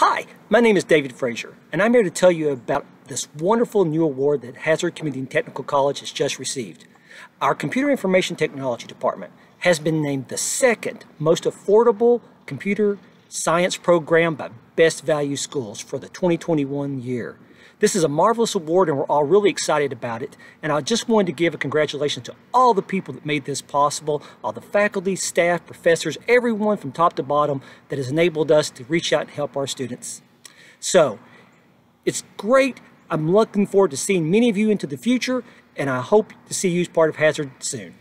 Hi, my name is David Frazier, and I'm here to tell you about this wonderful new award that Hazard Community Technical College has just received. Our Computer Information Technology Department has been named the second most affordable computer science program by Best Value Schools for the 2021 year. This is a marvelous award and we're all really excited about it. And I just wanted to give a congratulations to all the people that made this possible, all the faculty, staff, professors, everyone from top to bottom that has enabled us to reach out and help our students. So it's great. I'm looking forward to seeing many of you into the future and I hope to see you as part of Hazard soon.